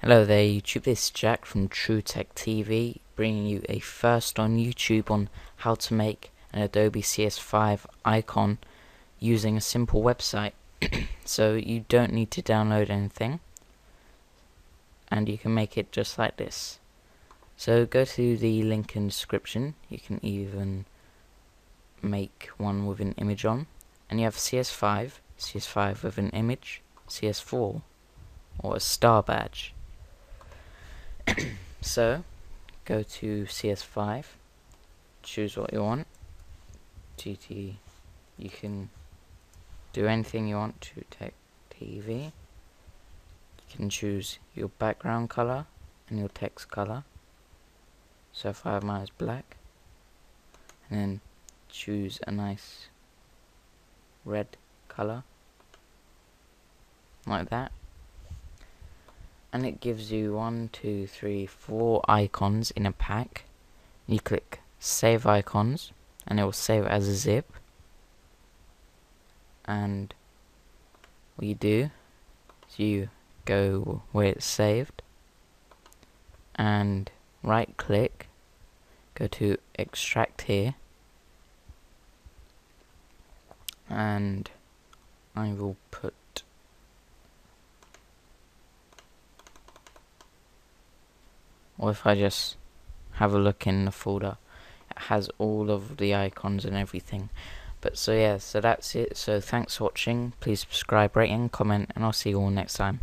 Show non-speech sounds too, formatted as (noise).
Hello there YouTube, this is Jack from True Tech TV bringing you a first on YouTube on how to make an Adobe CS5 icon using a simple website. (clears throat) So you don't need to download anything and you can make it just like this. So go to the link in description. You can even make one with an image on. And you have CS5 CS5 with an image CS4 or a star badge (coughs) so go to CS5 choose what you want. GT you can do anything you want to Tech TV you can choose your background color and your text color. So if I have mine as black. And then choose a nice red color. Like that and it gives you one, two, three, four icons in a pack. You click save icons and it will save as a zip. And what you do is you go where it's saved and right click, go to extract here and I will put or if I just have a look in the folder it has all of the icons and everything. But so yeah so that's it. So thanks for watching. Please subscribe rate and comment and I'll see you all next time